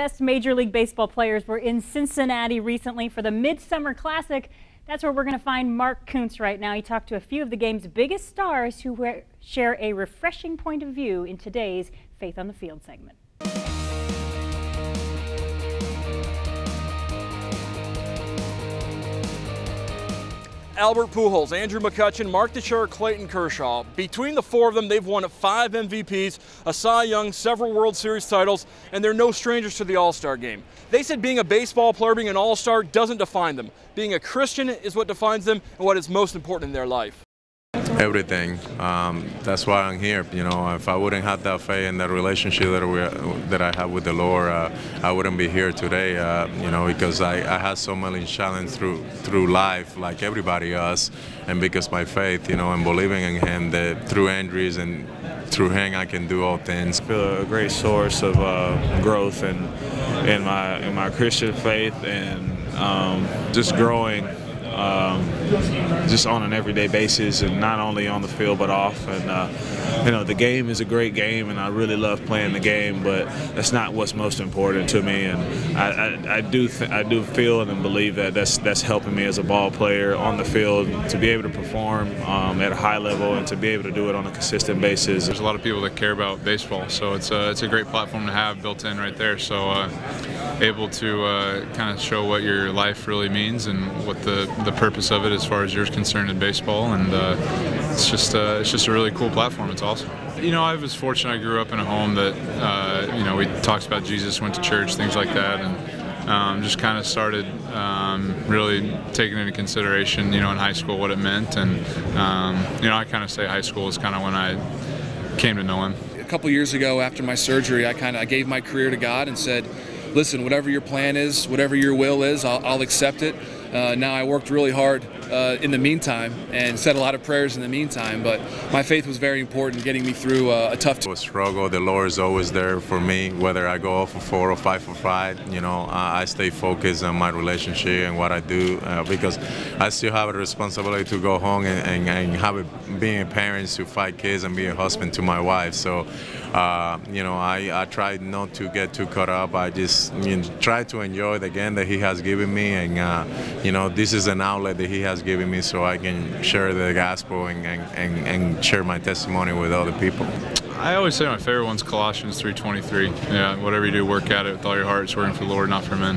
best Major League Baseball players were in Cincinnati recently for the Midsummer Classic. That's where we're going to find Mark Kuntz right now. He talked to a few of the game's biggest stars who share a refreshing point of view in today's Faith on the Field segment. Albert Pujols, Andrew McCutchen, Mark Teixeira, Clayton Kershaw. Between the four of them, they've won five MVPs, a Cy Young, several World Series titles, and they're no strangers to the All-Star game. They said being a baseball player, being an All-Star doesn't define them. Being a Christian is what defines them and what is most important in their life everything. Um, that's why I'm here. You know, if I wouldn't have that faith and that relationship that we that I have with the Lord, uh, I wouldn't be here today. Uh, you know, because I, I had so many challenges through through life, like everybody else, and because my faith, you know, and believing in Him, that through injuries and through Him I can do all things. Feel a great source of uh, growth and in, in my in my Christian faith and um, just growing um, just on an everyday basis, and not only on the field but off. And uh, you know, the game is a great game, and I really love playing the game. But that's not what's most important to me. And I, I, I do I do feel and believe that that's that's helping me as a ball player on the field to be able to perform um, at a high level and to be able to do it on a consistent basis. There's a lot of people that care about baseball, so it's a it's a great platform to have built in right there. So uh, able to uh, kind of show what your life really means and what the the purpose of it as far as you're concerned in baseball, and uh, it's just uh, it's just a really cool platform. It's awesome. You know, I was fortunate. I grew up in a home that uh, you know we talked about Jesus, went to church, things like that, and. Um, just kind of started um, really taking into consideration, you know, in high school what it meant, and um, you know, I kind of say high school is kind of when I came to know him. A couple years ago, after my surgery, I kind of I gave my career to God and said, "Listen, whatever your plan is, whatever your will is, I'll, I'll accept it." Uh, now I worked really hard uh, in the meantime and said a lot of prayers in the meantime, but my faith was very important getting me through uh, a tough struggle. The Lord is always there for me, whether I go off for four or five for five. You know, I stay focused on my relationship and what I do uh, because I still have a responsibility to go home and, and, and have a, being a parent to five kids and be a husband to my wife. So, uh, you know, I, I try not to get too caught up. I just you know, try to enjoy the game that He has given me and uh, you know, this is an outlet that He has given me so I can share the gospel and, and, and share my testimony with other people. I always say my favorite one's Colossians 3.23. Yeah, whatever you do, work at it with all your heart. It's working for the Lord, not for men.